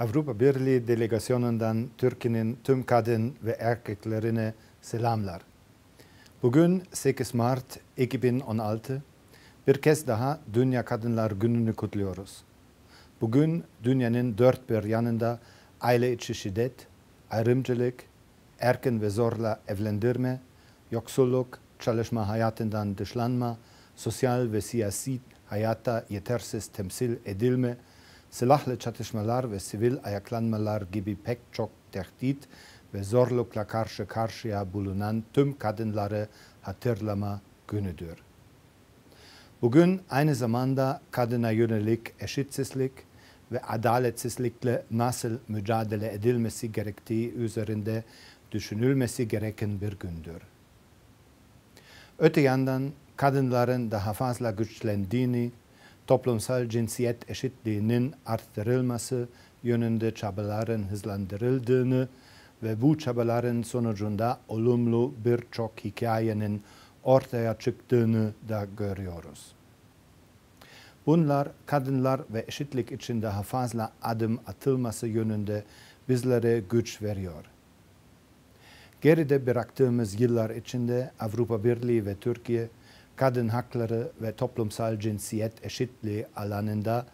Avrupa Birliği delegasyonundan Türkiye'nin tüm kadın ve erkeklerine selamlar. Bugün 8 Mart 2016 bir kez daha Dünya Kadınlar Günü'nü kutluyoruz. Bugün dünyanın dört bir yanında aile içi şiddet, ayrımcılık, erken ve zorla evlendirme, yoksulluk, çalışma hayatından dışlanma, sosyal ve siyasi hayatta yetersiz temsil edilme, silahlı çatışmalar ve sivil ayaklanmalar gibi pek çok tehdit ve zorlukla karşı karşıya bulunan tüm kadınları hatırlama günüdür. Bugün aynı zamanda kadına yönelik eşitsizlik ve adaletsizlikle nasıl mücadele edilmesi gerektiği üzerinde düşünülmesi gereken bir gündür. Öte yandan kadınların daha fazla güçlendiğini, toplumsal cinsiyet eşitliğinin arttırılması yönünde çabaların hızlandırıldığını ve bu çabaların sonucunda olumlu birçok hikayenin ortaya çıktığını da görüyoruz. Bunlar kadınlar ve eşitlik için daha fazla adım atılması yönünde bizlere güç veriyor. Geride bıraktığımız yıllar içinde Avrupa Birliği ve Türkiye kadın hakları ve toplumsal cinsiyet eşitliği alanında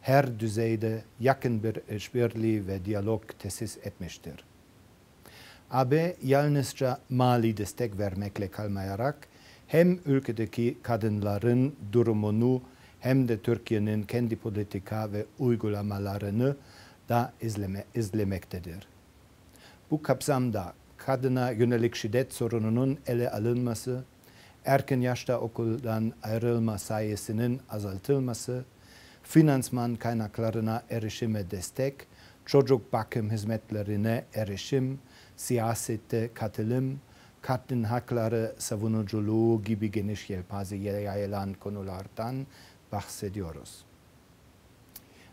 her düzeyde yakın bir işbirliği ve diyalog tesis etmiştir. AB yalnızca mali destek vermekle kalmayarak hem ülkedeki kadınların durumunu hem de Türkiye'nin kendi politika ve uygulamalarını da izleme, izlemektedir. Bu kapsamda kadına yönelik şiddet sorununun ele alınması, erken yaşta okuldan ayrılma sayısının azaltılması, finansman kaynaklarına erişime destek, çocuk bakım hizmetlerine erişim, siyasette katılım, kadın hakları savunuculuğu gibi geniş yelpazeye yayılan konulardan bahsediyoruz.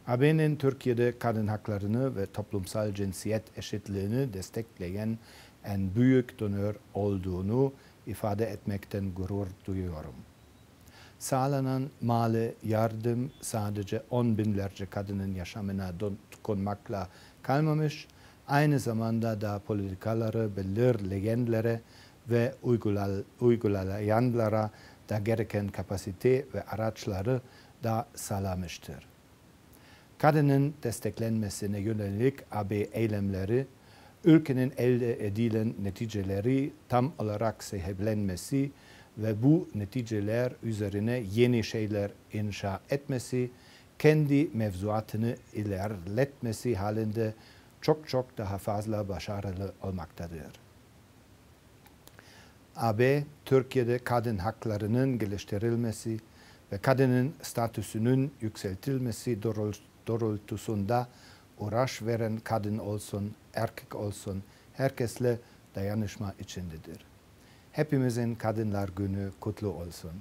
AB'nin Türkiye'de kadın haklarını ve toplumsal cinsiyet eşitliğini destekleyen en büyük donör olduğunu ifade etmekten gurur duyuyorum. Sağlanan mali yardım sadece on binlerce kadının yaşamına dokunmakla kalmamış, aynı zamanda da politikaları belirleyenlere ve uygulayanlara da gereken kapasite ve araçları da sağlamıştır. Kadının desteklenmesine yönelik AB eylemleri ülkenin elde edilen neticeleri tam olarak sahiplenmesi ve bu neticeler üzerine yeni şeyler inşa etmesi, kendi mevzuatını ilerletmesi halinde çok çok daha fazla başarılı olmaktadır. AB, Türkiye'de kadın haklarının geliştirilmesi ve kadının statüsünün yükseltilmesi doğrultusunda uğraş veren kadın olsun, erkek olsun herkesle dayanışma içindedir. Hepimizin Kadınlar Günü kutlu olsun.